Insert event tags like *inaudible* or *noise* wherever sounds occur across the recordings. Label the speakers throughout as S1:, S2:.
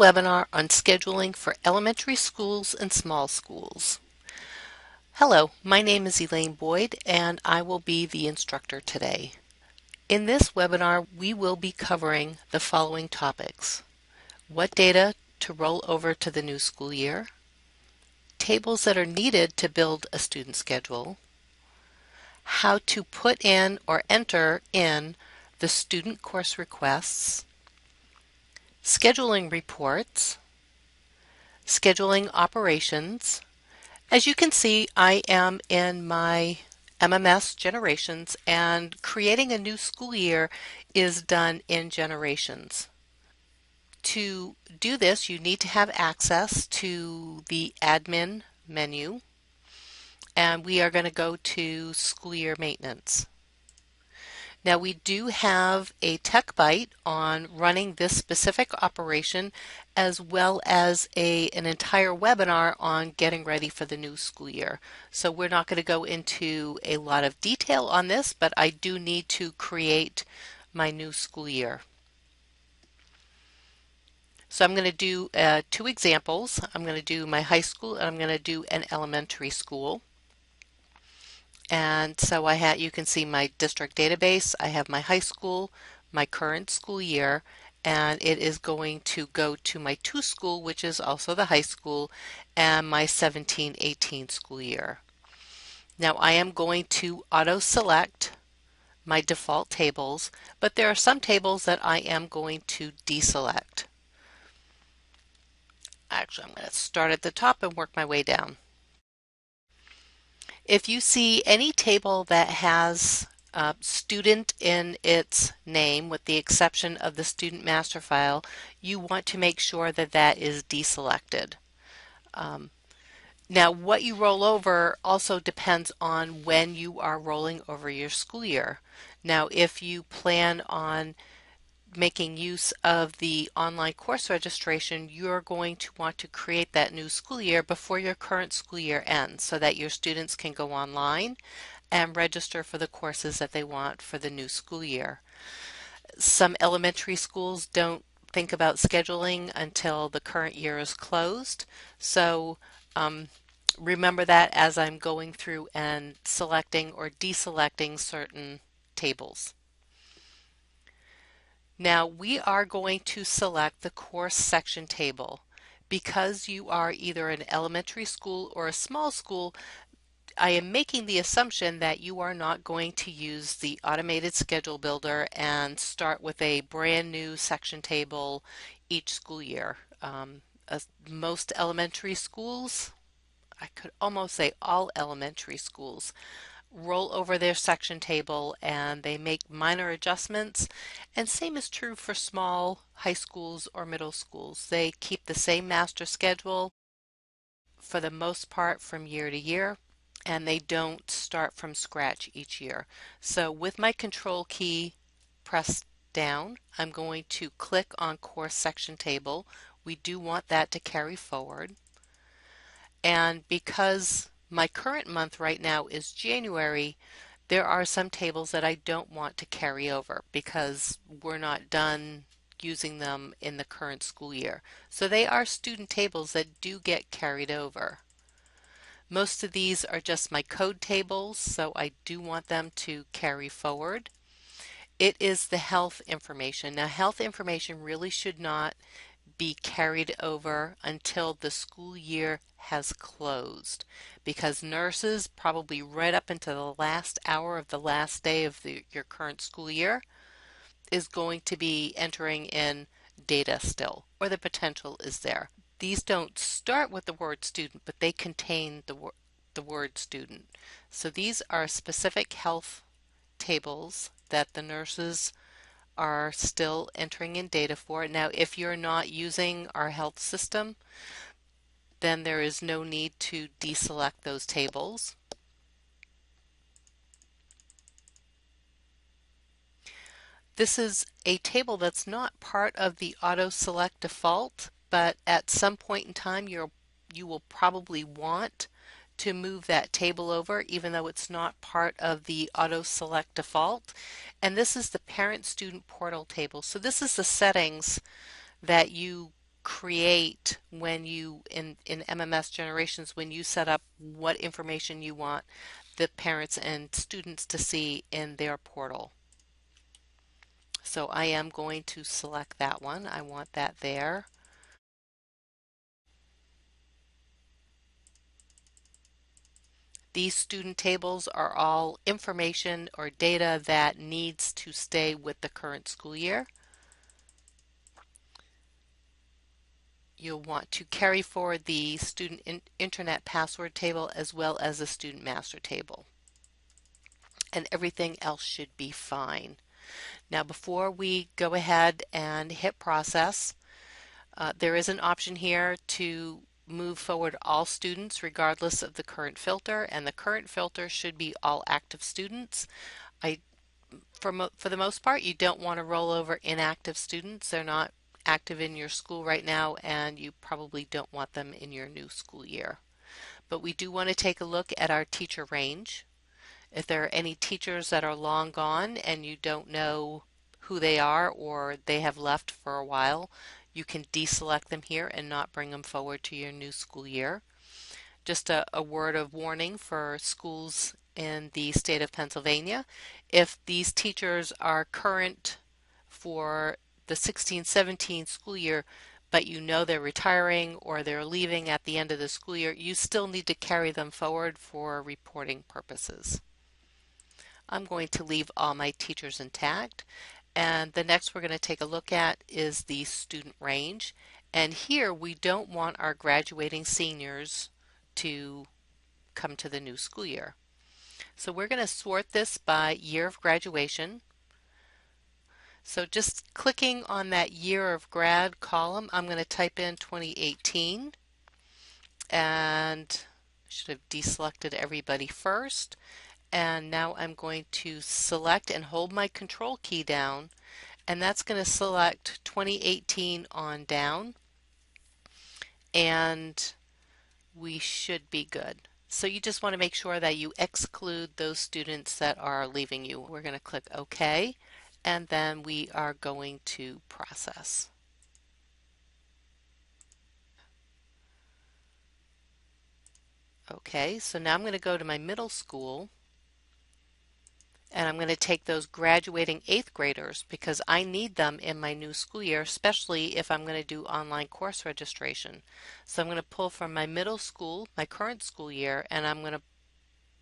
S1: Webinar on scheduling for elementary schools and small schools. Hello, my name is Elaine Boyd and I will be the instructor today. In this webinar, we will be covering the following topics. What data to roll over to the new school year, tables that are needed to build a student schedule, how to put in or enter in the student course requests, scheduling reports, scheduling operations. As you can see, I am in my MMS generations and creating a new school year is done in generations. To do this, you need to have access to the admin menu and we are going to go to school year maintenance. Now we do have a tech bite on running this specific operation as well as a, an entire webinar on getting ready for the new school year. So we're not going to go into a lot of detail on this, but I do need to create my new school year. So I'm going to do uh, two examples. I'm going to do my high school and I'm going to do an elementary school. And so I had, you can see my district database. I have my high school, my current school year, and it is going to go to my two school, which is also the high school, and my 17-18 school year. Now I am going to auto select my default tables, but there are some tables that I am going to deselect. Actually, I'm going to start at the top and work my way down. If you see any table that has uh, student in its name with the exception of the student master file, you want to make sure that that is deselected. Um, now what you roll over also depends on when you are rolling over your school year. Now if you plan on making use of the online course registration, you're going to want to create that new school year before your current school year ends so that your students can go online and register for the courses that they want for the new school year. Some elementary schools don't think about scheduling until the current year is closed. So um, remember that as I'm going through and selecting or deselecting certain tables. Now we are going to select the course section table. Because you are either an elementary school or a small school, I am making the assumption that you are not going to use the automated schedule builder and start with a brand new section table each school year. Um, uh, most elementary schools, I could almost say all elementary schools, roll over their section table and they make minor adjustments. And same is true for small high schools or middle schools. They keep the same master schedule for the most part from year to year and they don't start from scratch each year. So with my control key pressed down, I'm going to click on course section table. We do want that to carry forward. And because my current month right now is January, there are some tables that I don't want to carry over because we're not done using them in the current school year. So they are student tables that do get carried over. Most of these are just my code tables, so I do want them to carry forward. It is the health information. Now health information really should not be carried over until the school year has closed because nurses probably right up into the last hour of the last day of the, your current school year is going to be entering in data still or the potential is there. These don't start with the word student but they contain the, the word student. So these are specific health tables that the nurses are still entering in data for. it. Now, if you're not using our health system, then there is no need to deselect those tables. This is a table that's not part of the auto select default, but at some point in time you'll, you will probably want to move that table over even though it's not part of the auto select default and this is the parent student portal table so this is the settings that you create when you in in MMS generations when you set up what information you want the parents and students to see in their portal. So I am going to select that one. I want that there. These student tables are all information or data that needs to stay with the current school year. You'll want to carry forward the student in internet password table as well as the student master table. And everything else should be fine. Now before we go ahead and hit process, uh, there is an option here to move forward all students regardless of the current filter and the current filter should be all active students. I for, for the most part you don't want to roll over inactive students. They're not active in your school right now and you probably don't want them in your new school year. But we do want to take a look at our teacher range. If there are any teachers that are long gone and you don't know who they are or they have left for a while, you can deselect them here and not bring them forward to your new school year. Just a, a word of warning for schools in the state of Pennsylvania. If these teachers are current for the 16-17 school year, but you know they're retiring or they're leaving at the end of the school year, you still need to carry them forward for reporting purposes. I'm going to leave all my teachers intact and the next we're going to take a look at is the student range. And here we don't want our graduating seniors to come to the new school year. So we're going to sort this by year of graduation. So just clicking on that year of grad column, I'm going to type in 2018 and should have deselected everybody first and now I'm going to select and hold my control key down and that's going to select 2018 on down and we should be good. So you just want to make sure that you exclude those students that are leaving you. We're going to click OK and then we are going to process. Okay, so now I'm going to go to my middle school and I'm going to take those graduating 8th graders because I need them in my new school year, especially if I'm going to do online course registration. So I'm going to pull from my middle school, my current school year, and I'm going to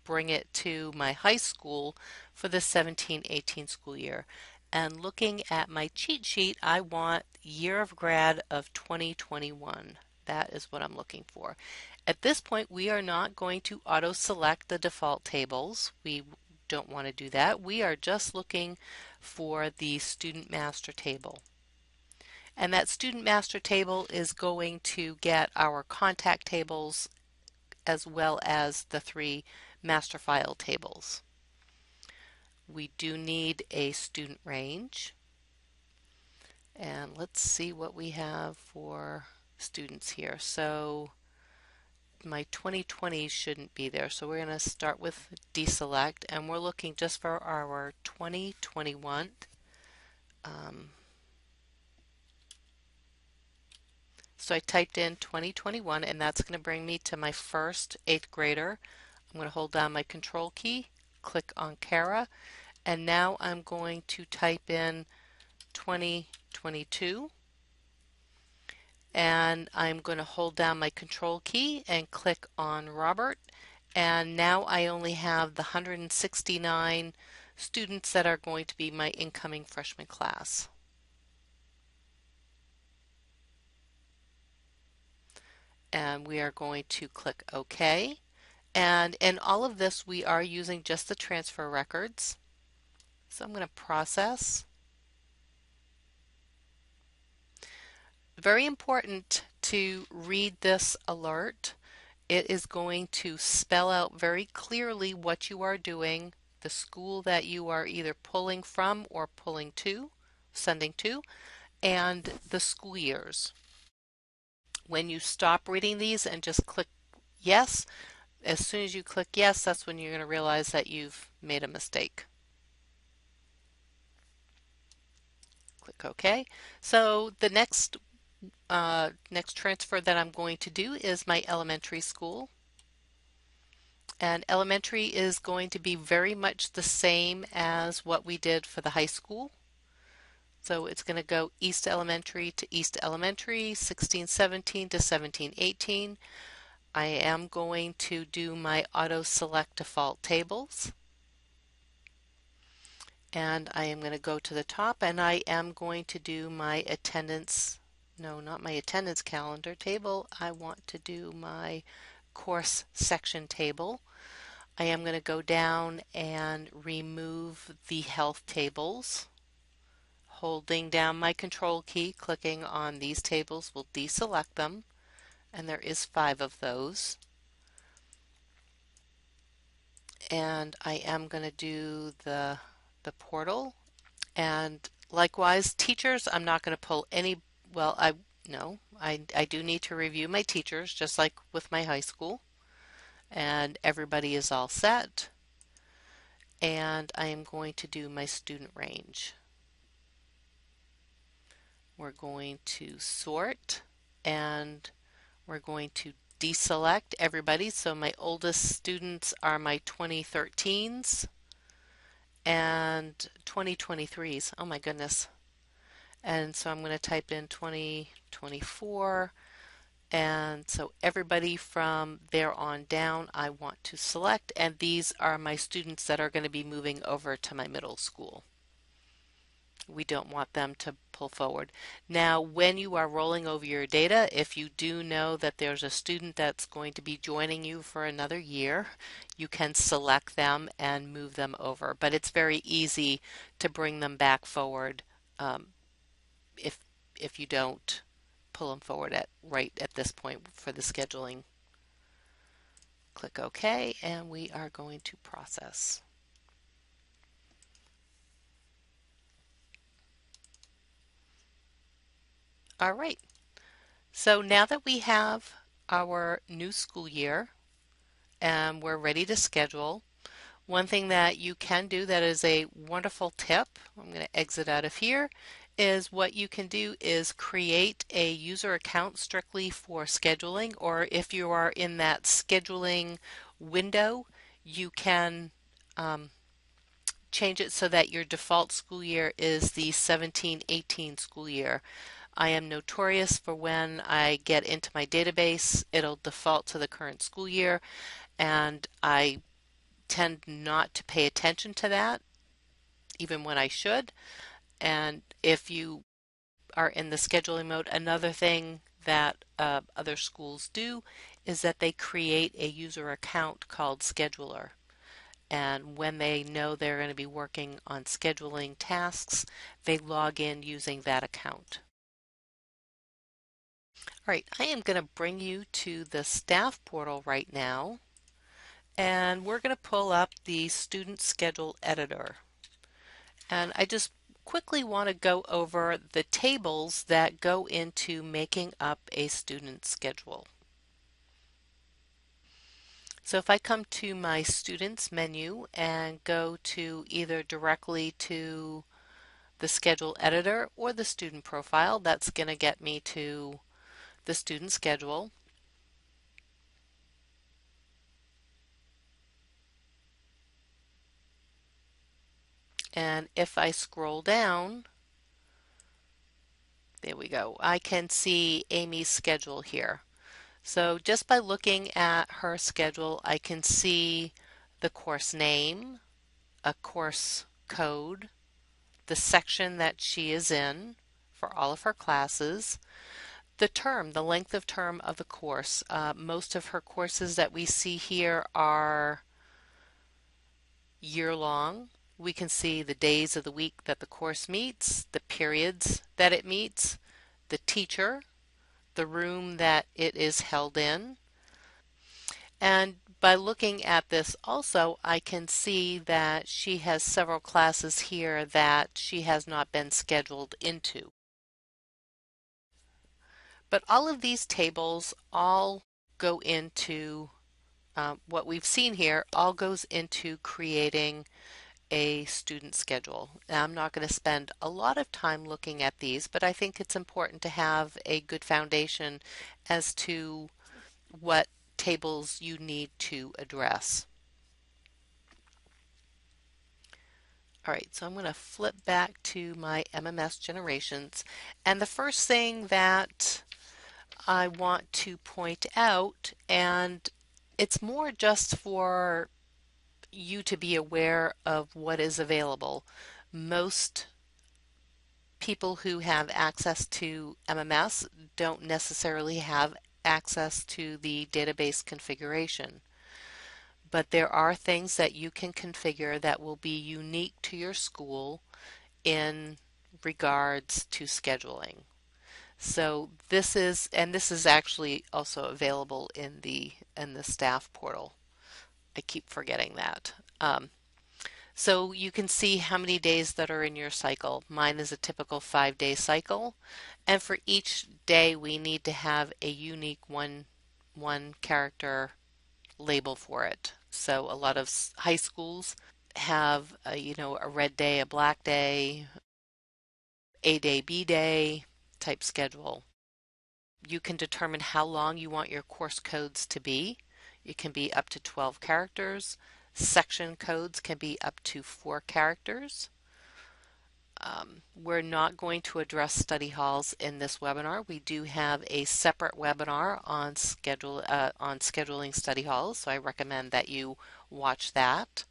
S1: bring it to my high school for the 17-18 school year. And looking at my cheat sheet, I want year of grad of 2021. That is what I'm looking for. At this point, we are not going to auto select the default tables. We don't want to do that. We are just looking for the student master table. And that student master table is going to get our contact tables as well as the three master file tables. We do need a student range. And let's see what we have for students here. So my 2020 shouldn't be there. So we're going to start with deselect and we're looking just for our 2021. Um, so I typed in 2021 and that's going to bring me to my first eighth grader. I'm going to hold down my control key, click on Kara, and now I'm going to type in 2022 and I'm going to hold down my control key and click on Robert and now I only have the 169 students that are going to be my incoming freshman class. And we are going to click OK. And in all of this, we are using just the transfer records. So I'm going to process. Very important to read this alert. It is going to spell out very clearly what you are doing, the school that you are either pulling from or pulling to, sending to, and the school years. When you stop reading these and just click yes, as soon as you click yes, that's when you're going to realize that you've made a mistake. Click OK. So the next uh, next transfer that I'm going to do is my elementary school. And elementary is going to be very much the same as what we did for the high school. So it's going to go East Elementary to East Elementary, 1617 to 1718. I am going to do my auto select default tables. And I am going to go to the top and I am going to do my attendance, no, not my attendance calendar table. I want to do my course section table. I am going to go down and remove the health tables. Holding down my control key, clicking on these tables will deselect them, and there is five of those. And I am going to do the, the portal. And likewise, teachers, I'm not going to pull any, well, I, no, I, I do need to review my teachers, just like with my high school and everybody is all set and I am going to do my student range. We're going to sort and we're going to deselect everybody. So my oldest students are my 2013s and 2023s. Oh my goodness. And so I'm going to type in 2024 and so everybody from there on down I want to select and these are my students that are going to be moving over to my middle school. We don't want them to pull forward. Now when you are rolling over your data, if you do know that there's a student that's going to be joining you for another year, you can select them and move them over. But it's very easy to bring them back forward um, if, if you don't pull them forward at right at this point for the scheduling. Click OK and we are going to process. All right, so now that we have our new school year and we're ready to schedule, one thing that you can do that is a wonderful tip, I'm going to exit out of here, is what you can do is create a user account strictly for scheduling or if you are in that scheduling window you can um, change it so that your default school year is the 17-18 school year. I am notorious for when I get into my database it'll default to the current school year and I tend not to pay attention to that even when I should. And if you are in the scheduling mode, another thing that uh, other schools do is that they create a user account called Scheduler. And when they know they're going to be working on scheduling tasks, they log in using that account. All right, I am going to bring you to the staff portal right now, and we're going to pull up the student schedule editor. And I just quickly want to go over the tables that go into making up a student schedule. So if I come to my students menu and go to either directly to the schedule editor or the student profile, that's going to get me to the student schedule. And if I scroll down, there we go, I can see Amy's schedule here. So just by looking at her schedule, I can see the course name, a course code, the section that she is in for all of her classes, the term, the length of term of the course. Uh, most of her courses that we see here are year long. We can see the days of the week that the course meets, the periods that it meets, the teacher, the room that it is held in. And by looking at this also, I can see that she has several classes here that she has not been scheduled into. But all of these tables all go into uh, what we've seen here, all goes into creating a student schedule. Now, I'm not going to spend a lot of time looking at these, but I think it's important to have a good foundation as to what tables you need to address. All right, so I'm going to flip back to my MMS generations. And the first thing that I want to point out, and it's more just for you to be aware of what is available. Most people who have access to MMS don't necessarily have access to the database configuration. But there are things that you can configure that will be unique to your school in regards to scheduling. So this is, and this is actually also available in the in the staff portal. I keep forgetting that. Um, so you can see how many days that are in your cycle. Mine is a typical five day cycle. And for each day, we need to have a unique one, one character label for it. So a lot of high schools have, a, you know, a red day, a black day, A day, B day type schedule. You can determine how long you want your course codes to be. It can be up to 12 characters. Section codes can be up to four characters. Um, we're not going to address study halls in this webinar. We do have a separate webinar on schedule uh, on scheduling study halls, so I recommend that you watch that.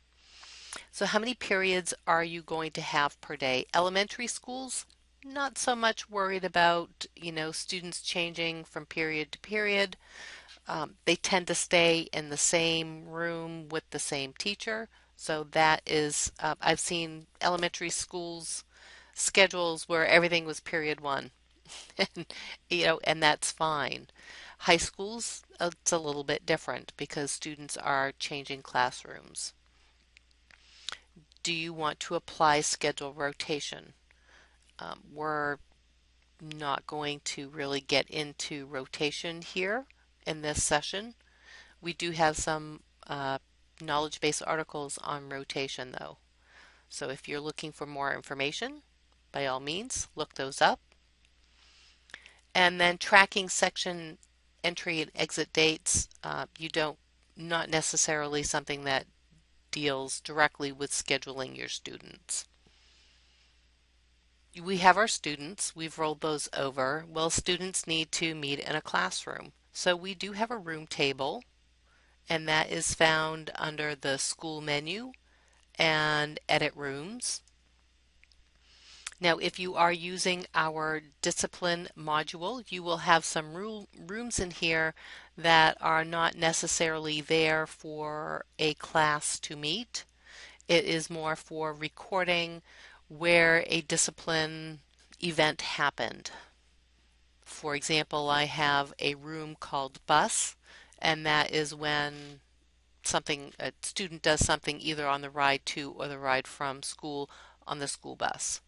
S1: So how many periods are you going to have per day? Elementary schools, not so much worried about, you know, students changing from period to period. Um, they tend to stay in the same room with the same teacher. So that is, uh, I've seen elementary schools schedules where everything was period one, *laughs* and, you know, and that's fine. High schools, it's a little bit different because students are changing classrooms. Do you want to apply schedule rotation? Um, we're not going to really get into rotation here in this session. We do have some uh, knowledge base articles on rotation though. So if you're looking for more information, by all means, look those up. And then tracking section entry and exit dates, uh, you don't, not necessarily something that deals directly with scheduling your students. We have our students, we've rolled those over. Well, students need to meet in a classroom. So we do have a room table and that is found under the school menu and edit rooms. Now if you are using our discipline module you will have some rooms in here that are not necessarily there for a class to meet. It is more for recording where a discipline event happened. For example, I have a room called bus, and that is when something a student does something either on the ride to or the ride from school on the school bus.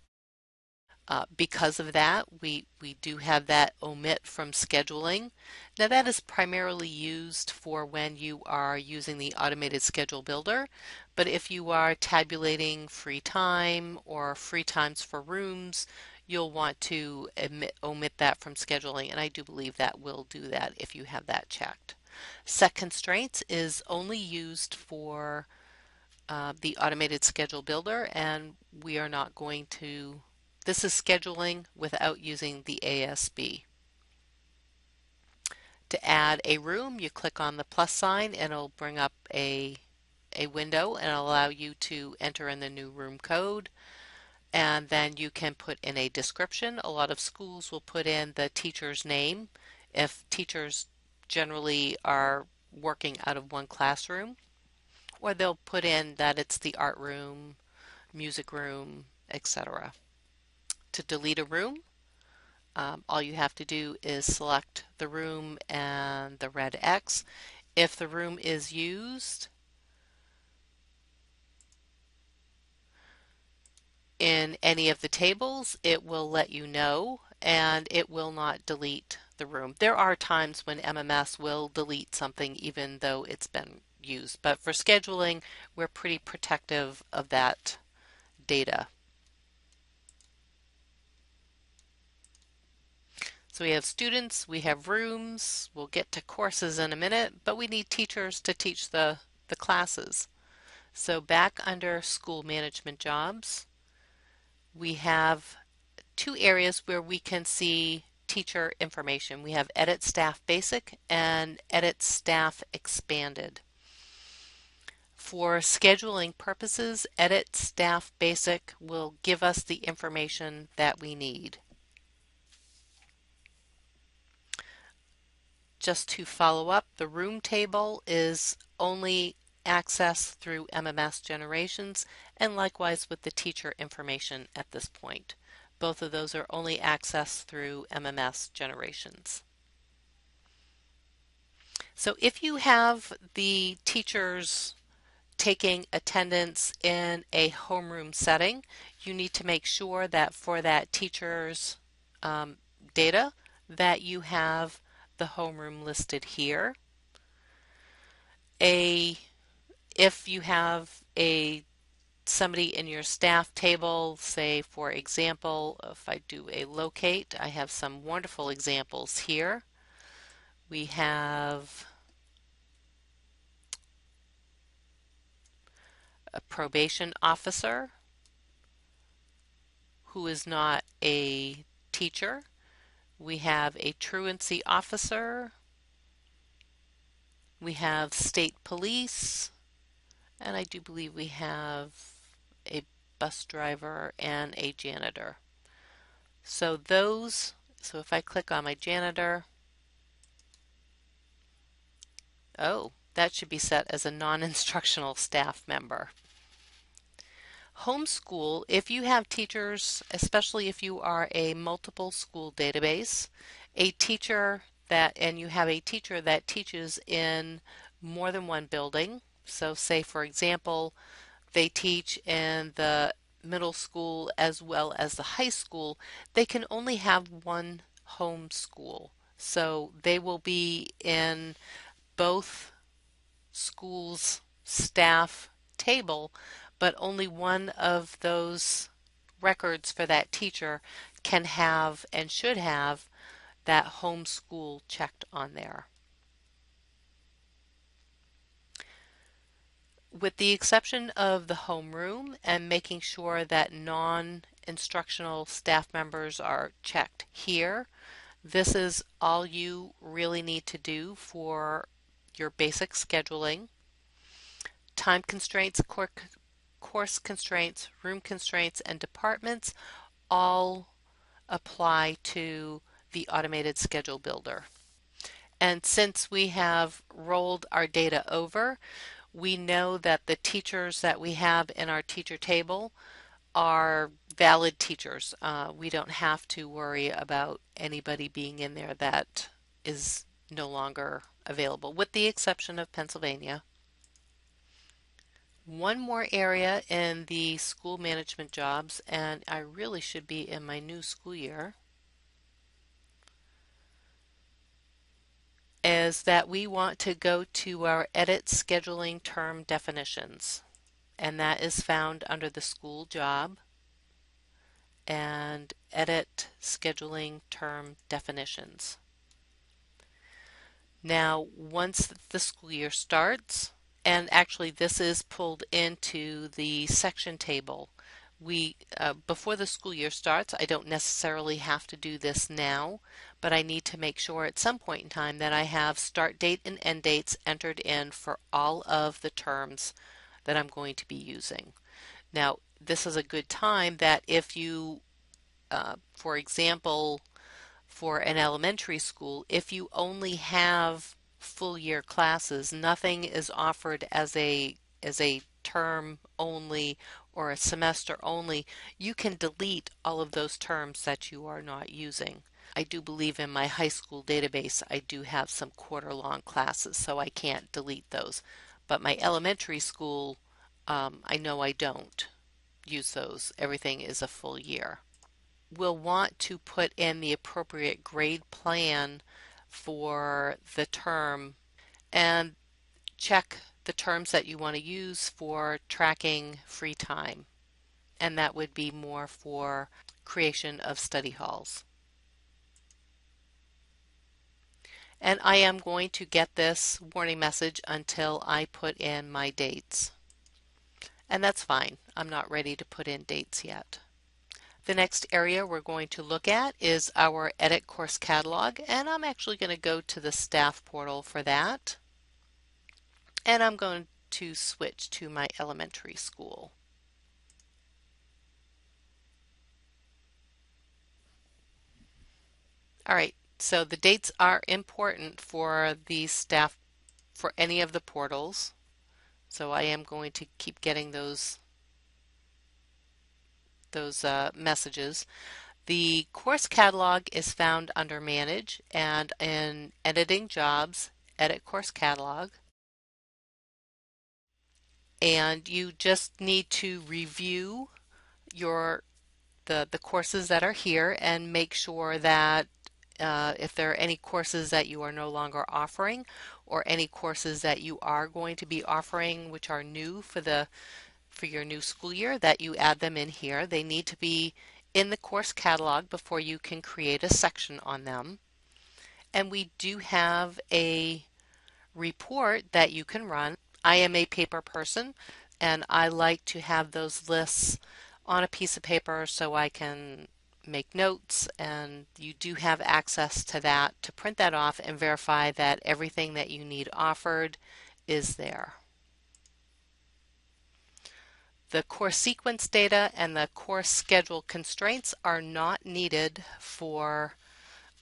S1: Uh, because of that, we, we do have that omit from scheduling. Now that is primarily used for when you are using the automated schedule builder, but if you are tabulating free time or free times for rooms, you'll want to omit, omit that from scheduling, and I do believe that will do that if you have that checked. Set constraints is only used for uh, the automated schedule builder, and we are not going to, this is scheduling without using the ASB. To add a room, you click on the plus sign and it'll bring up a, a window and allow you to enter in the new room code and then you can put in a description. A lot of schools will put in the teacher's name if teachers generally are working out of one classroom, or they'll put in that it's the art room, music room, etc. To delete a room, um, all you have to do is select the room and the red X. If the room is used, in any of the tables, it will let you know and it will not delete the room. There are times when MMS will delete something even though it's been used. But for scheduling, we're pretty protective of that data. So we have students, we have rooms, we'll get to courses in a minute, but we need teachers to teach the, the classes. So back under school management jobs, we have two areas where we can see teacher information. We have Edit Staff Basic and Edit Staff Expanded. For scheduling purposes, Edit Staff Basic will give us the information that we need. Just to follow up, the room table is only accessed through MMS generations and likewise with the teacher information at this point. Both of those are only accessed through MMS generations. So if you have the teachers taking attendance in a homeroom setting, you need to make sure that for that teacher's um, data that you have the homeroom listed here. A if you have a somebody in your staff table, say for example, if I do a locate, I have some wonderful examples here. We have a probation officer who is not a teacher. We have a truancy officer. We have state police. And I do believe we have a bus driver and a janitor. So those, so if I click on my janitor, oh, that should be set as a non-instructional staff member. Homeschool, if you have teachers, especially if you are a multiple school database, a teacher that, and you have a teacher that teaches in more than one building, so say for example, they teach in the middle school as well as the high school, they can only have one home school. So they will be in both schools' staff table, but only one of those records for that teacher can have and should have that home school checked on there. With the exception of the homeroom and making sure that non-instructional staff members are checked here, this is all you really need to do for your basic scheduling. Time constraints, course constraints, room constraints, and departments all apply to the automated schedule builder. And since we have rolled our data over, we know that the teachers that we have in our teacher table are valid teachers. Uh, we don't have to worry about anybody being in there that is no longer available, with the exception of Pennsylvania. One more area in the school management jobs, and I really should be in my new school year. Is that we want to go to our edit scheduling term definitions and that is found under the school job and edit scheduling term definitions. Now once the school year starts and actually this is pulled into the section table we uh, before the school year starts I don't necessarily have to do this now but I need to make sure at some point in time that I have start date and end dates entered in for all of the terms that I'm going to be using. Now this is a good time that if you uh, for example for an elementary school if you only have full year classes nothing is offered as a as a term only or a semester only, you can delete all of those terms that you are not using. I do believe in my high school database I do have some quarter long classes so I can't delete those. But my elementary school, um, I know I don't use those. Everything is a full year. We'll want to put in the appropriate grade plan for the term and check the terms that you want to use for tracking free time. And that would be more for creation of study halls. And I am going to get this warning message until I put in my dates. And that's fine. I'm not ready to put in dates yet. The next area we're going to look at is our Edit Course Catalog, and I'm actually going to go to the staff portal for that. And I'm going to switch to my elementary school. All right, so the dates are important for the staff for any of the portals. So I am going to keep getting those those uh, messages. The course catalog is found under Manage and in Editing Jobs, Edit Course Catalog. And you just need to review your the, the courses that are here and make sure that uh, if there are any courses that you are no longer offering or any courses that you are going to be offering which are new for the for your new school year that you add them in here. They need to be in the course catalog before you can create a section on them. And we do have a report that you can run. I am a paper person and I like to have those lists on a piece of paper so I can make notes and you do have access to that to print that off and verify that everything that you need offered is there. The course sequence data and the course schedule constraints are not needed for,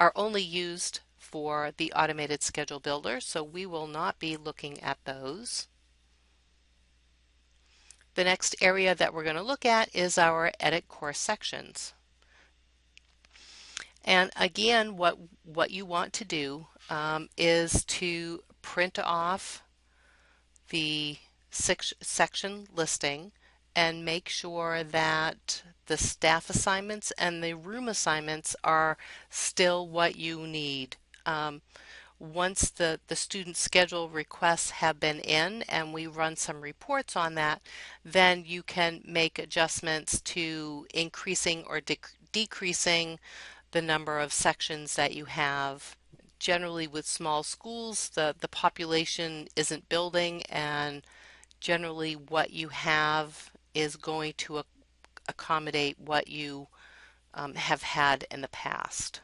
S1: are only used for the automated schedule builder, so we will not be looking at those. The next area that we're going to look at is our edit course sections. And again, what, what you want to do um, is to print off the section listing and make sure that the staff assignments and the room assignments are still what you need. Um, once the, the student schedule requests have been in and we run some reports on that, then you can make adjustments to increasing or de decreasing the number of sections that you have. Generally with small schools, the, the population isn't building and generally what you have is going to accommodate what you um, have had in the past.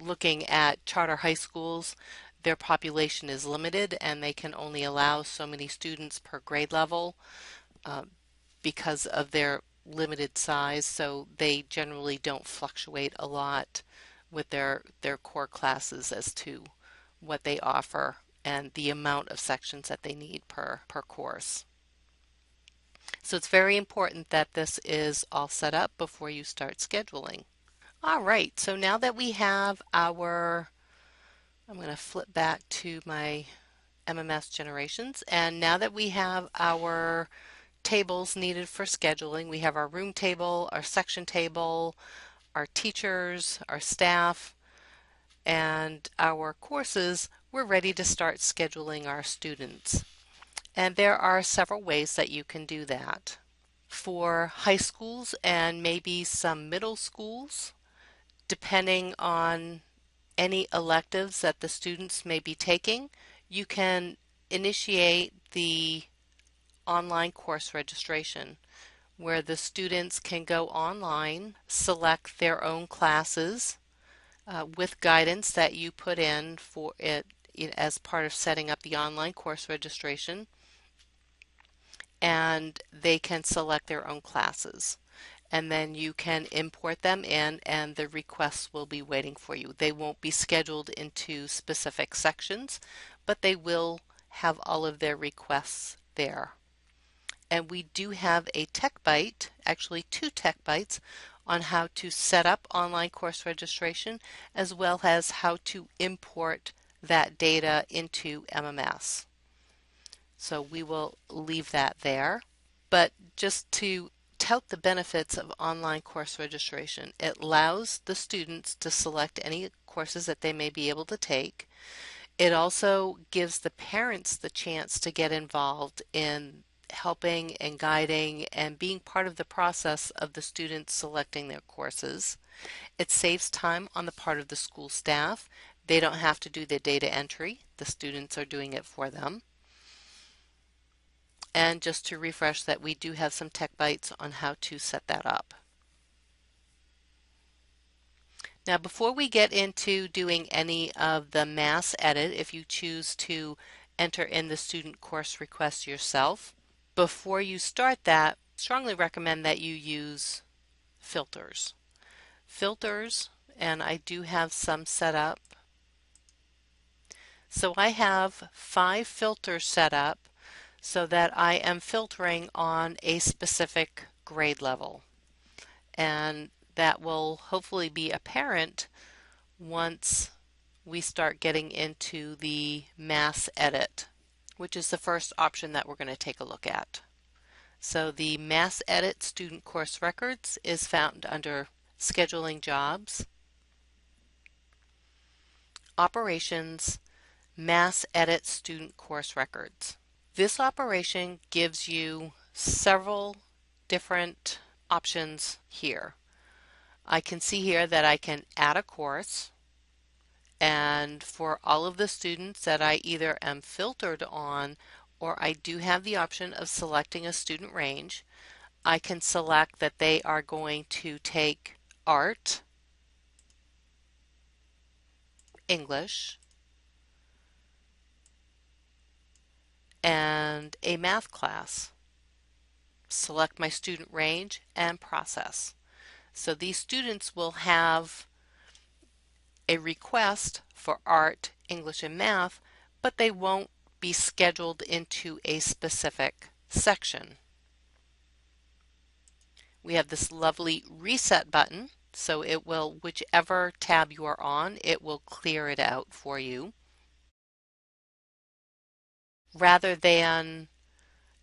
S1: Looking at charter high schools, their population is limited and they can only allow so many students per grade level uh, because of their limited size, so they generally don't fluctuate a lot with their, their core classes as to what they offer and the amount of sections that they need per, per course. So it's very important that this is all set up before you start scheduling. All right, so now that we have our, I'm going to flip back to my MMS generations, and now that we have our tables needed for scheduling, we have our room table, our section table, our teachers, our staff, and our courses, we're ready to start scheduling our students. And there are several ways that you can do that. For high schools and maybe some middle schools, depending on any electives that the students may be taking, you can initiate the online course registration where the students can go online, select their own classes uh, with guidance that you put in for it as part of setting up the online course registration and they can select their own classes and then you can import them in and the requests will be waiting for you. They won't be scheduled into specific sections, but they will have all of their requests there. And we do have a tech bite, actually two tech bites, on how to set up online course registration as well as how to import that data into MMS. So we will leave that there. But just to tout the benefits of online course registration, it allows the students to select any courses that they may be able to take. It also gives the parents the chance to get involved in helping and guiding and being part of the process of the students selecting their courses. It saves time on the part of the school staff. They don't have to do the data entry. The students are doing it for them. And just to refresh that we do have some tech bites on how to set that up. Now before we get into doing any of the mass edit, if you choose to enter in the student course request yourself, before you start that, strongly recommend that you use filters. Filters, and I do have some set up. So I have five filters set up so that I am filtering on a specific grade level. And that will hopefully be apparent once we start getting into the mass edit which is the first option that we're going to take a look at. So the Mass Edit Student Course Records is found under Scheduling Jobs, Operations, Mass Edit Student Course Records. This operation gives you several different options here. I can see here that I can add a course, and for all of the students that I either am filtered on or I do have the option of selecting a student range, I can select that they are going to take art, English, and a math class. Select my student range and process. So these students will have a request for art, English, and math, but they won't be scheduled into a specific section. We have this lovely reset button, so it will, whichever tab you are on, it will clear it out for you. Rather than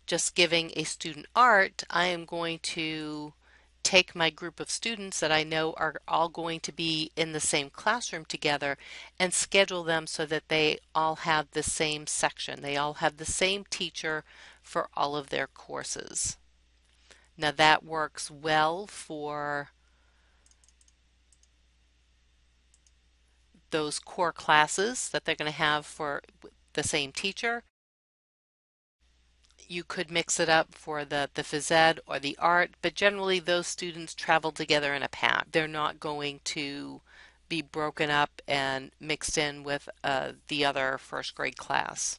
S1: just giving a student art, I am going to take my group of students that I know are all going to be in the same classroom together and schedule them so that they all have the same section. They all have the same teacher for all of their courses. Now that works well for those core classes that they're going to have for the same teacher you could mix it up for the, the phys ed or the art, but generally those students travel together in a pack. They're not going to be broken up and mixed in with uh, the other first grade class.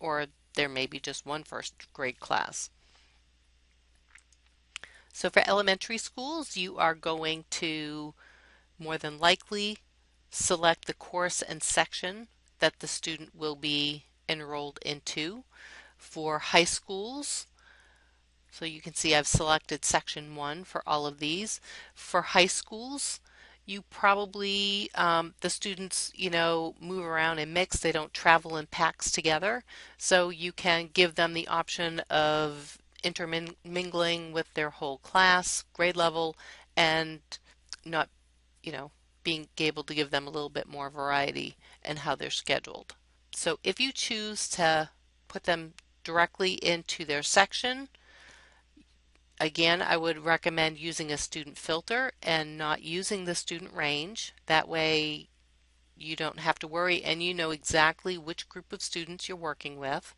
S1: Or there may be just one first grade class. So for elementary schools, you are going to more than likely select the course and section that the student will be enrolled into for high schools. So you can see I've selected section one for all of these. For high schools, you probably, um, the students, you know, move around and mix. They don't travel in packs together. So you can give them the option of intermingling with their whole class, grade level, and not, you know, being able to give them a little bit more variety in how they're scheduled. So if you choose to put them directly into their section. Again, I would recommend using a student filter and not using the student range. That way you don't have to worry and you know exactly which group of students you're working with.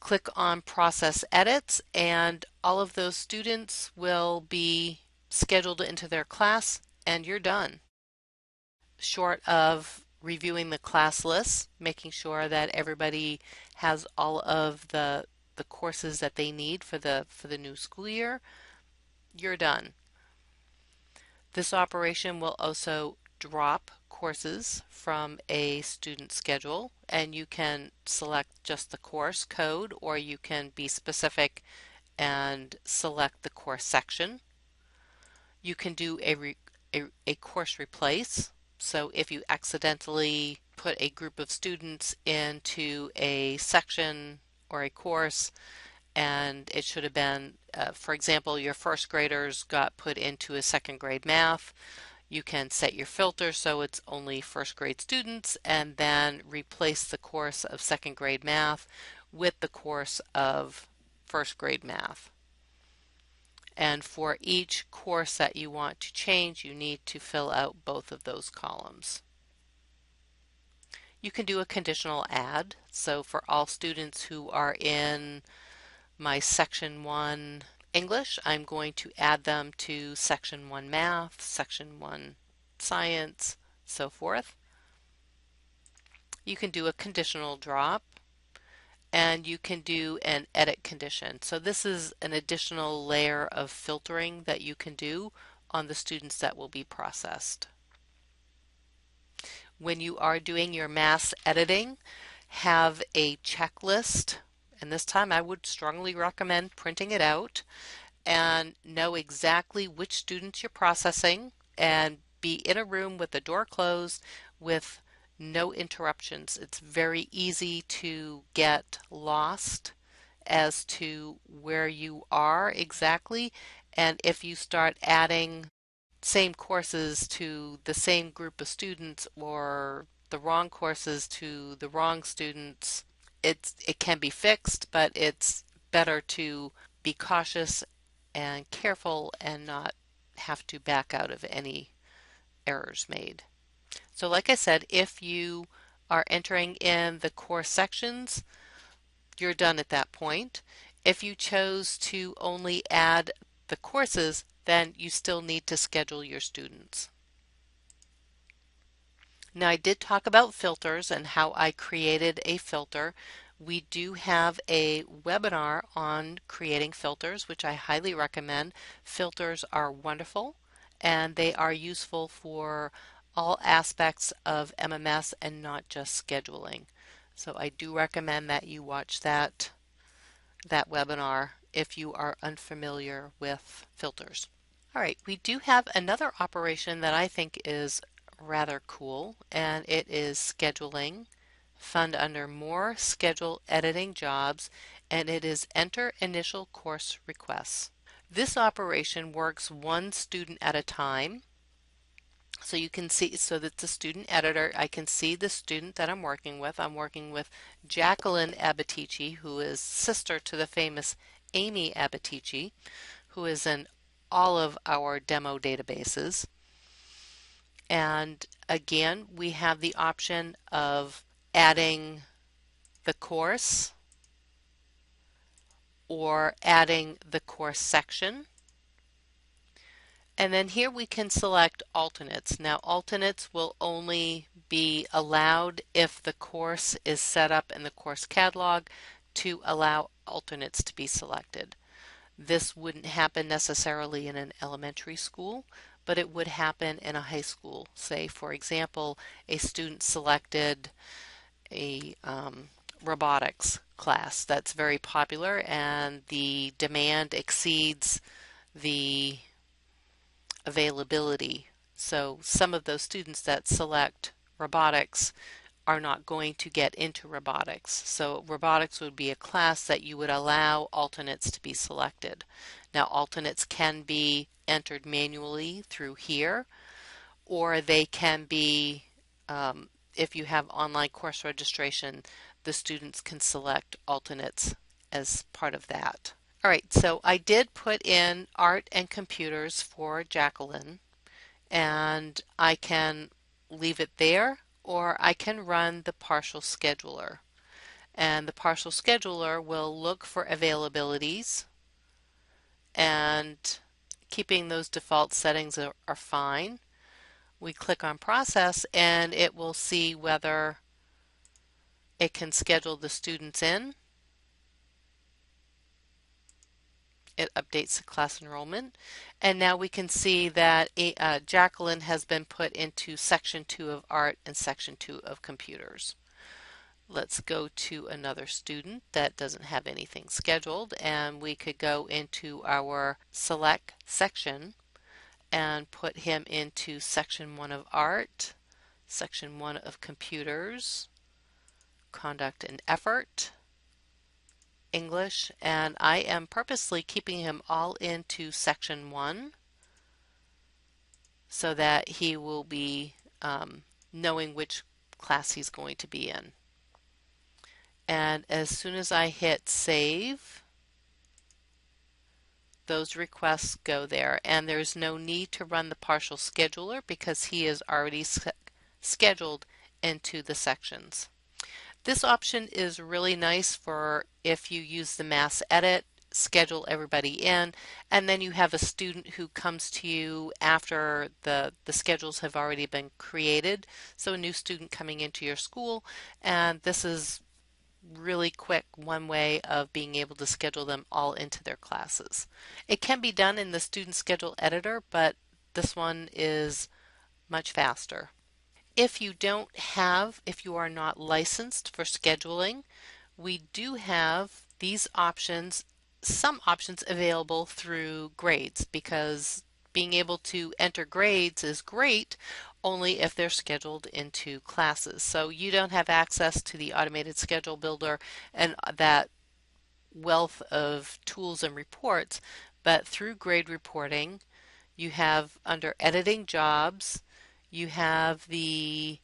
S1: Click on Process Edits and all of those students will be scheduled into their class and you're done. Short of reviewing the class list, making sure that everybody has all of the the courses that they need for the for the new school year, you're done. This operation will also drop courses from a student schedule and you can select just the course code or you can be specific and select the course section. You can do a, a, a course replace so if you accidentally put a group of students into a section or a course and it should have been, uh, for example, your first graders got put into a second grade math, You can set your filter so it's only first grade students and then replace the course of second grade math with the course of first grade math. And for each course that you want to change, you need to fill out both of those columns. You can do a conditional add. So for all students who are in my section 1 English, I'm going to add them to section 1 math, section 1 science, so forth. You can do a conditional drop and you can do an edit condition. So this is an additional layer of filtering that you can do on the students that will be processed. When you are doing your mass editing, have a checklist and this time I would strongly recommend printing it out and know exactly which students you're processing and be in a room with the door closed with no interruptions. It's very easy to get lost as to where you are exactly and if you start adding same courses to the same group of students or the wrong courses to the wrong students it's it can be fixed, but it's better to be cautious and careful and not have to back out of any errors made. So like I said, if you are entering in the course sections, you're done at that point. If you chose to only add the courses, then you still need to schedule your students. Now I did talk about filters and how I created a filter. We do have a webinar on creating filters, which I highly recommend. Filters are wonderful and they are useful for all aspects of MMS and not just scheduling. So I do recommend that you watch that, that webinar if you are unfamiliar with filters. All right, we do have another operation that I think is rather cool, and it is scheduling. Fund under More Schedule Editing Jobs, and it is Enter Initial Course Requests. This operation works one student at a time. So you can see, so that the student editor, I can see the student that I'm working with. I'm working with Jacqueline Abatici, who is sister to the famous Amy Abatici, who is in all of our demo databases. And again, we have the option of adding the course or adding the course section. And then here we can select alternates. Now alternates will only be allowed if the course is set up in the course catalog to allow alternates to be selected. This wouldn't happen necessarily in an elementary school, but it would happen in a high school. Say, for example, a student selected a um, robotics class that's very popular and the demand exceeds the availability. So some of those students that select robotics are not going to get into robotics. So robotics would be a class that you would allow alternates to be selected. Now alternates can be entered manually through here or they can be um, if you have online course registration the students can select alternates as part of that. Alright so I did put in art and computers for Jacqueline and I can leave it there or I can run the partial scheduler and the partial scheduler will look for availabilities and keeping those default settings are, are fine. We click on process and it will see whether it can schedule the students in. It updates the class enrollment. And now we can see that uh, Jacqueline has been put into section 2 of art and section 2 of computers. Let's go to another student that doesn't have anything scheduled and we could go into our select section and put him into section 1 of art, section 1 of computers, conduct and effort, English, and I am purposely keeping him all into section 1 so that he will be um, knowing which class he's going to be in. And as soon as I hit save, those requests go there and there's no need to run the partial scheduler because he is already scheduled into the sections. This option is really nice for if you use the mass edit, schedule everybody in, and then you have a student who comes to you after the, the schedules have already been created. So a new student coming into your school, and this is really quick one way of being able to schedule them all into their classes. It can be done in the student schedule editor, but this one is much faster. If you don't have, if you are not licensed for scheduling, we do have these options, some options available through grades because being able to enter grades is great only if they're scheduled into classes. So you don't have access to the automated schedule builder and uh, that wealth of tools and reports, but through grade reporting, you have under editing jobs, you have the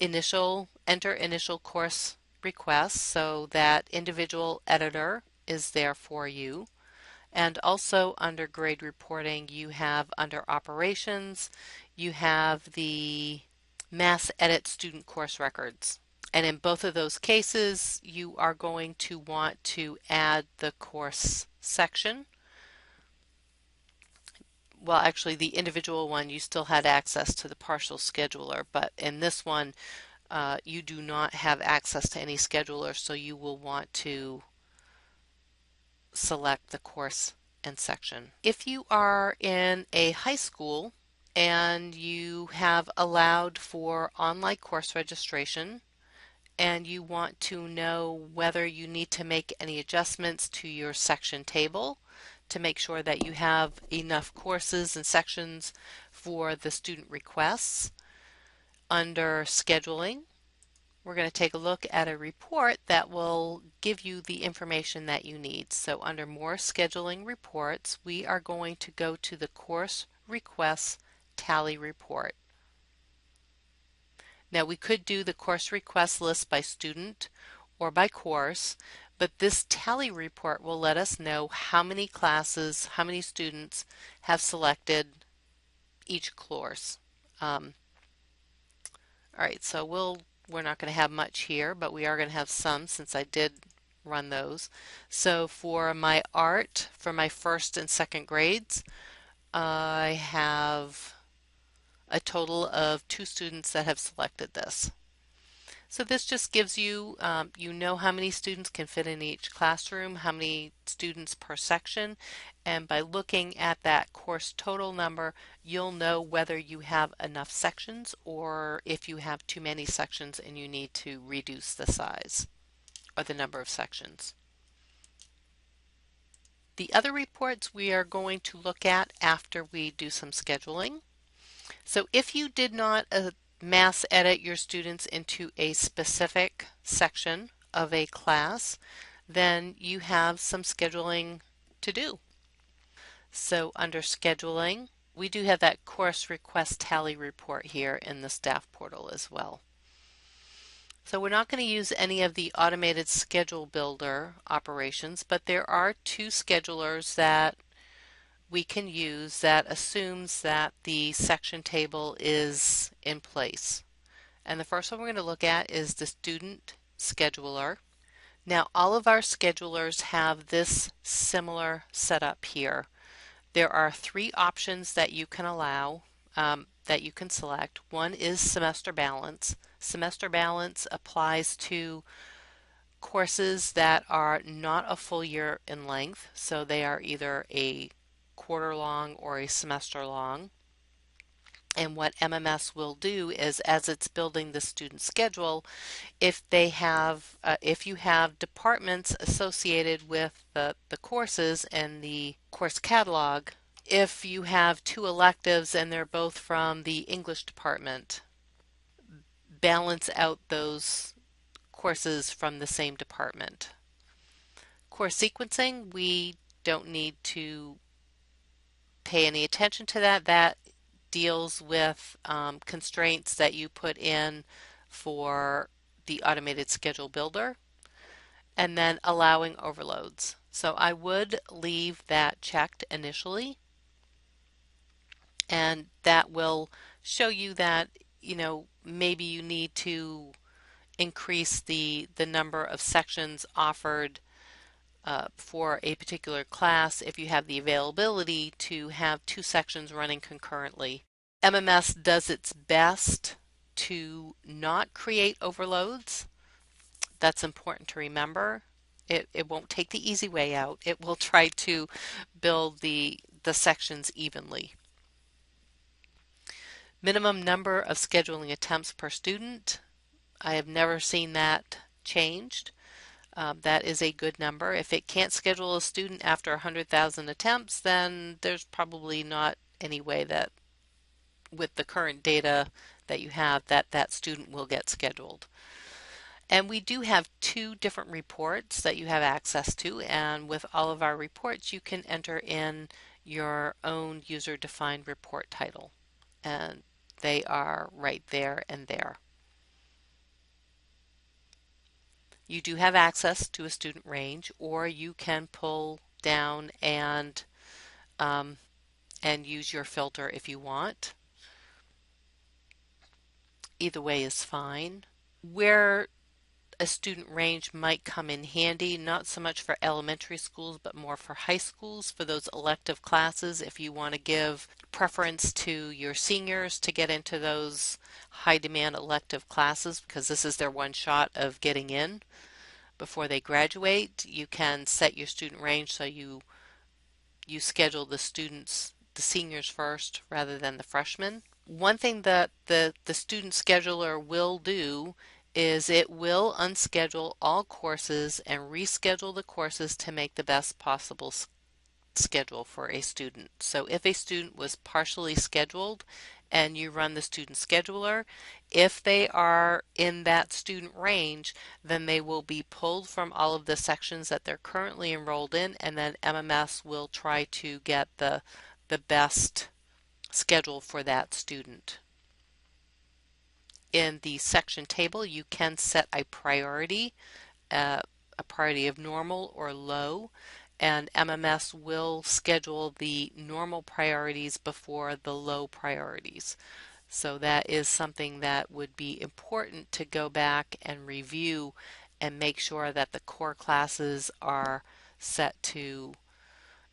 S1: initial enter initial course request so that individual editor is there for you. And also under grade reporting, you have under operations, you have the mass edit student course records. And in both of those cases, you are going to want to add the course section. Well, actually, the individual one, you still had access to the partial scheduler, but in this one, uh, you do not have access to any scheduler, so you will want to select the course and section. If you are in a high school and you have allowed for online course registration and you want to know whether you need to make any adjustments to your section table to make sure that you have enough courses and sections for the student requests. Under scheduling, we're going to take a look at a report that will give you the information that you need. So under more scheduling reports, we are going to go to the course requests tally report. Now we could do the course request list by student or by course, but this tally report will let us know how many classes, how many students have selected each course. Um, all right, so we'll we're not going to have much here, but we are going to have some since I did run those. So for my art, for my first and second grades, I have a total of two students that have selected this. So this just gives you, um, you know how many students can fit in each classroom, how many students per section, and by looking at that course total number, you'll know whether you have enough sections or if you have too many sections and you need to reduce the size or the number of sections. The other reports we are going to look at after we do some scheduling. So if you did not uh, mass edit your students into a specific section of a class, then you have some scheduling to do. So under scheduling, we do have that course request tally report here in the staff portal as well. So we're not going to use any of the automated schedule builder operations, but there are two schedulers that we can use that assumes that the section table is in place. And the first one we're going to look at is the student scheduler. Now all of our schedulers have this similar setup here. There are three options that you can allow, um, that you can select. One is semester balance. Semester balance applies to courses that are not a full year in length, so they are either a quarter long or a semester long. And what MMS will do is as it's building the student schedule, if they have, uh, if you have departments associated with the, the courses and the course catalog, if you have two electives and they're both from the English department, balance out those courses from the same department. Course sequencing, we don't need to pay any attention to that. That deals with um, constraints that you put in for the automated schedule builder and then allowing overloads. So I would leave that checked initially and that will show you that you know maybe you need to increase the the number of sections offered uh, for a particular class if you have the availability to have two sections running concurrently. MMS does its best to not create overloads. That's important to remember. It, it won't take the easy way out. It will try to build the, the sections evenly. Minimum number of scheduling attempts per student. I have never seen that changed. Um, that is a good number. If it can't schedule a student after 100,000 attempts, then there's probably not any way that with the current data that you have that that student will get scheduled. And we do have two different reports that you have access to and with all of our reports you can enter in your own user defined report title and they are right there and there. You do have access to a student range or you can pull down and um, and use your filter if you want. Either way is fine. Where a student range might come in handy, not so much for elementary schools, but more for high schools for those elective classes. If you want to give preference to your seniors to get into those high demand elective classes because this is their one shot of getting in before they graduate, you can set your student range so you you schedule the students the seniors first rather than the freshmen. One thing that the, the student scheduler will do is it will unschedule all courses and reschedule the courses to make the best possible schedule for a student. So if a student was partially scheduled and you run the student scheduler, if they are in that student range, then they will be pulled from all of the sections that they're currently enrolled in and then MMS will try to get the, the best schedule for that student. In the section table, you can set a priority, uh, a priority of normal or low and MMS will schedule the normal priorities before the low priorities. So that is something that would be important to go back and review and make sure that the core classes are set to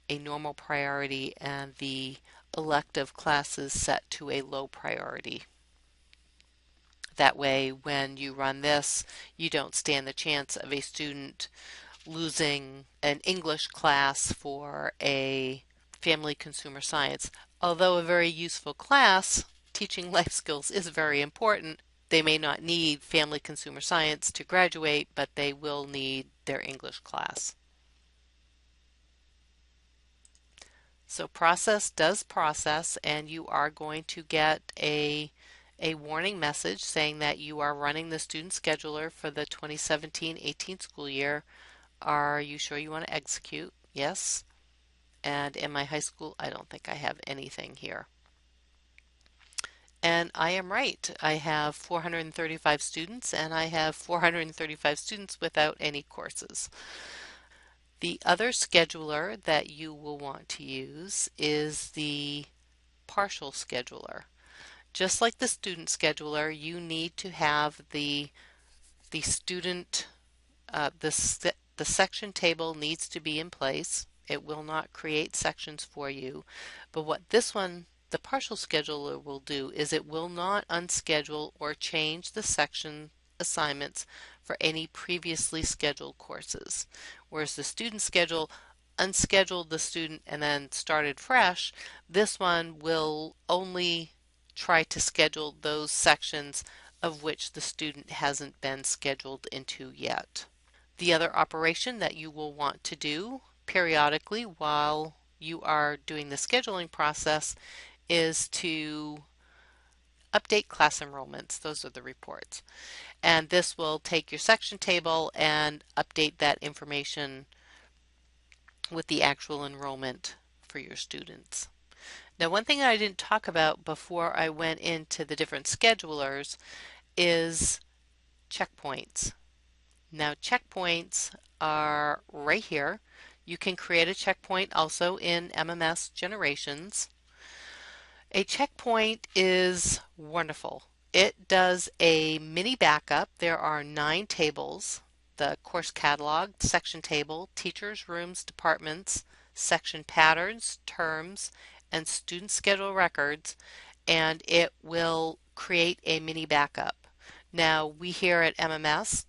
S1: a normal priority and the elective classes set to a low priority. That way, when you run this, you don't stand the chance of a student losing an English class for a family consumer science. Although a very useful class, teaching *laughs* life skills is very important. They may not need family consumer science to graduate, but they will need their English class. So process does process and you are going to get a a warning message saying that you are running the student scheduler for the 2017-18 school year are you sure you want to execute? Yes. And in my high school, I don't think I have anything here. And I am right. I have 435 students and I have 435 students without any courses. The other scheduler that you will want to use is the partial scheduler. Just like the student scheduler, you need to have the the student uh, the the section table needs to be in place. It will not create sections for you. But what this one, the partial scheduler will do is it will not unschedule or change the section assignments for any previously scheduled courses. Whereas the student schedule unscheduled the student and then started fresh, this one will only try to schedule those sections of which the student hasn't been scheduled into yet. The other operation that you will want to do periodically while you are doing the scheduling process is to update class enrollments. Those are the reports. And this will take your section table and update that information with the actual enrollment for your students. Now, one thing I didn't talk about before I went into the different schedulers is checkpoints. Now, checkpoints are right here. You can create a checkpoint also in MMS Generations. A checkpoint is wonderful. It does a mini backup. There are nine tables the course catalog, section table, teachers, rooms, departments, section patterns, terms, and student schedule records, and it will create a mini backup. Now, we here at MMS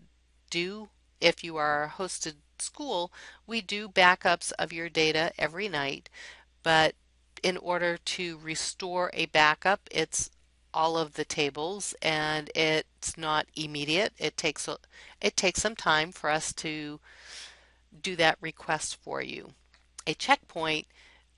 S1: do, if you are a hosted school, we do backups of your data every night, but in order to restore a backup, it's all of the tables and it's not immediate. It takes a, it takes some time for us to do that request for you. A checkpoint,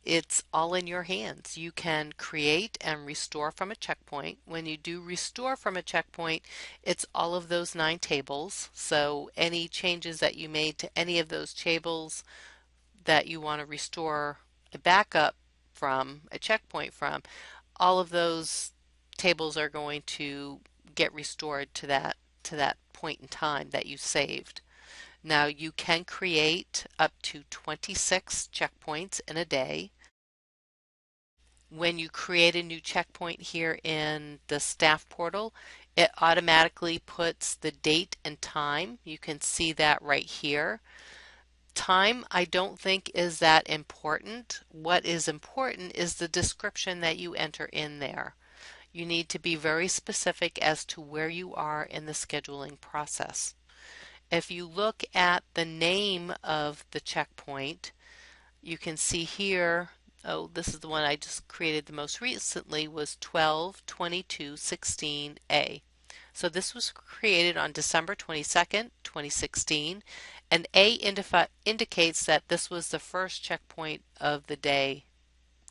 S1: it's all in your hands. You can create and restore from a checkpoint. When you do restore from a checkpoint, it's all of those nine tables. So any changes that you made to any of those tables that you want to restore a backup from, a checkpoint from, all of those tables are going to get restored to that to that point in time that you saved. Now you can create up to 26 checkpoints in a day. When you create a new checkpoint here in the staff portal, it automatically puts the date and time. You can see that right here. Time I don't think is that important. What is important is the description that you enter in there you need to be very specific as to where you are in the scheduling process. If you look at the name of the checkpoint, you can see here, oh, this is the one I just created the most recently, was 12 22 16A. So this was created on December 22nd, 2016, and A indicates that this was the first checkpoint of the day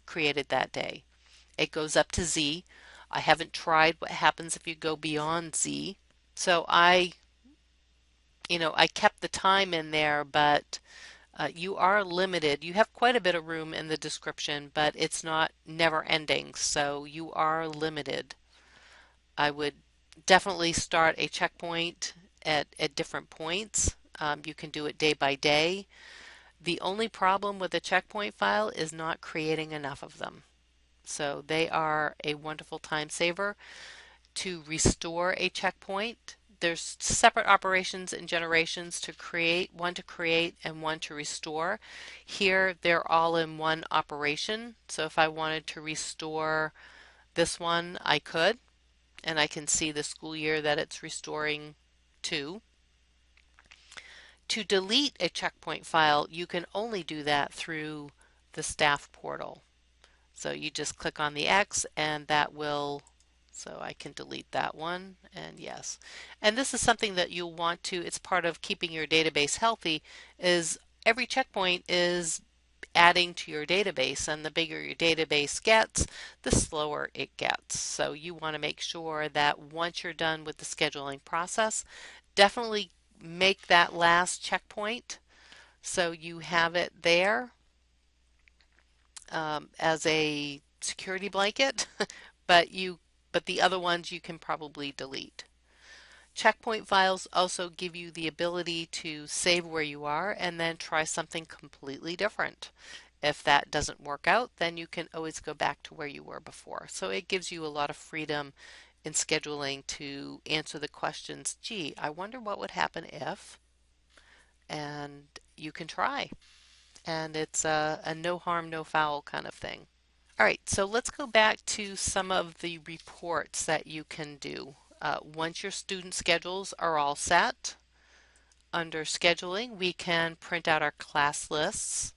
S1: created that day. It goes up to Z, I haven't tried what happens if you go beyond Z. So I, you know, I kept the time in there, but uh, you are limited. You have quite a bit of room in the description, but it's not never ending, so you are limited. I would definitely start a checkpoint at, at different points. Um, you can do it day by day. The only problem with a checkpoint file is not creating enough of them. So they are a wonderful time saver. To restore a checkpoint, there's separate operations and generations to create, one to create and one to restore. Here they're all in one operation. So if I wanted to restore this one, I could. And I can see the school year that it's restoring to. To delete a checkpoint file, you can only do that through the staff portal. So you just click on the X and that will, so I can delete that one and yes. And this is something that you'll want to, it's part of keeping your database healthy, is every checkpoint is adding to your database and the bigger your database gets, the slower it gets. So you want to make sure that once you're done with the scheduling process, definitely make that last checkpoint so you have it there um, as a security blanket, *laughs* but you but the other ones you can probably delete. Checkpoint files also give you the ability to save where you are and then try something completely different. If that doesn't work out, then you can always go back to where you were before. So it gives you a lot of freedom in scheduling to answer the questions, gee, I wonder what would happen if, and you can try and it's a, a no harm, no foul kind of thing. All right, so let's go back to some of the reports that you can do. Uh, once your student schedules are all set, under scheduling, we can print out our class lists.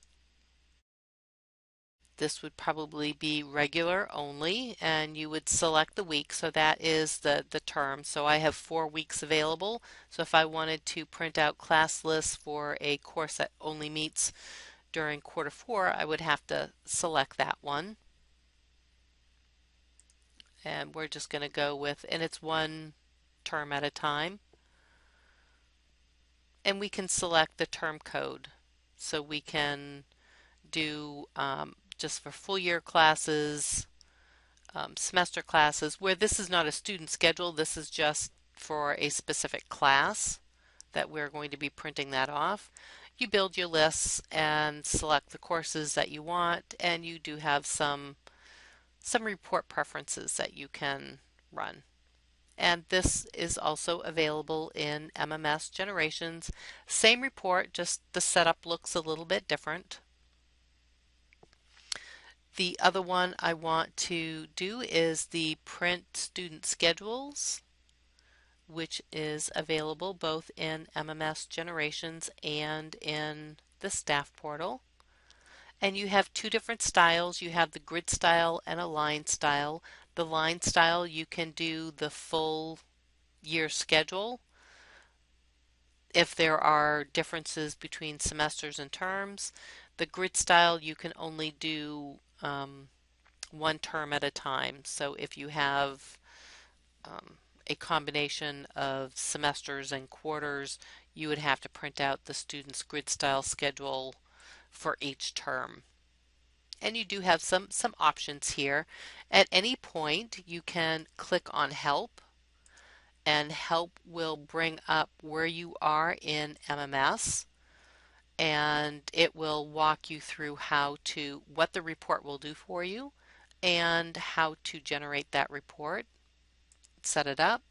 S1: This would probably be regular only, and you would select the week. So that is the, the term. So I have four weeks available. So if I wanted to print out class lists for a course that only meets during quarter four, I would have to select that one. And we're just going to go with, and it's one term at a time. And we can select the term code. So we can do um, just for full year classes, um, semester classes, where this is not a student schedule, this is just for a specific class that we're going to be printing that off. You build your lists and select the courses that you want and you do have some some report preferences that you can run. And this is also available in MMS Generations. Same report, just the setup looks a little bit different. The other one I want to do is the print student schedules, which is available both in MMS Generations and in the staff portal. And you have two different styles. You have the grid style and a line style. The line style, you can do the full year schedule if there are differences between semesters and terms. The grid style, you can only do um, one term at a time. So if you have um, a combination of semesters and quarters, you would have to print out the student's grid style schedule for each term. And you do have some, some options here. At any point, you can click on Help, and Help will bring up where you are in MMS and it will walk you through how to what the report will do for you and how to generate that report set it up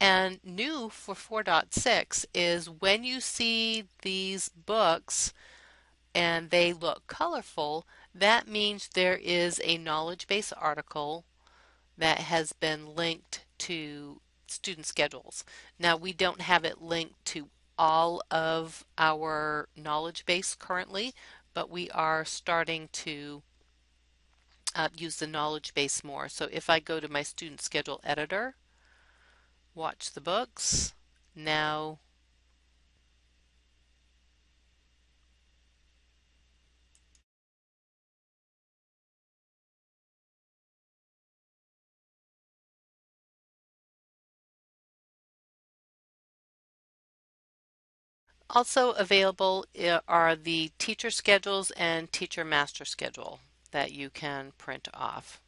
S1: and new for 4.6 is when you see these books and they look colorful that means there is a knowledge base article that has been linked to student schedules now we don't have it linked to all of our knowledge base currently, but we are starting to uh, use the knowledge base more. So if I go to my student schedule editor, watch the books, now Also available uh, are the teacher schedules and teacher master schedule that you can print off.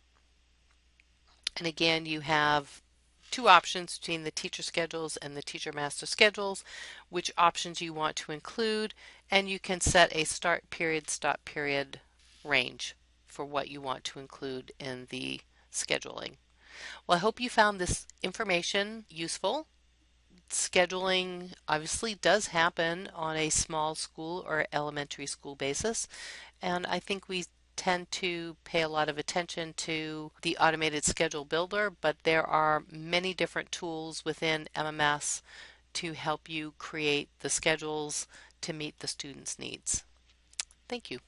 S1: And again, you have two options between the teacher schedules and the teacher master schedules, which options you want to include, and you can set a start period, stop period range for what you want to include in the scheduling. Well, I hope you found this information useful scheduling obviously does happen on a small school or elementary school basis. And I think we tend to pay a lot of attention to the automated schedule builder, but there are many different tools within MMS to help you create the schedules to meet the students' needs. Thank you.